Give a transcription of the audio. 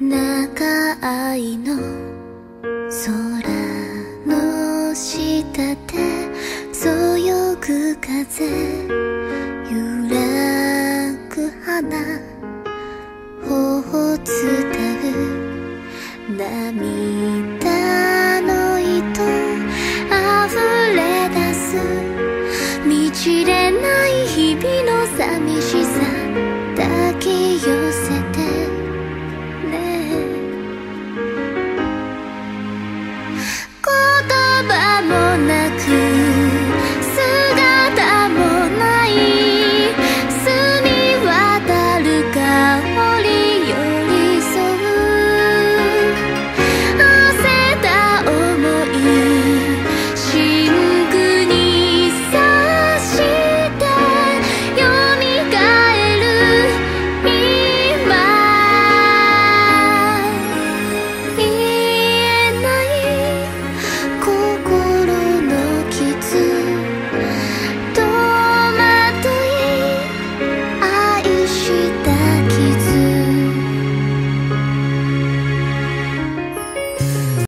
長いの。空の下でそよぐ風。伝う涙の糸溢れ出す道で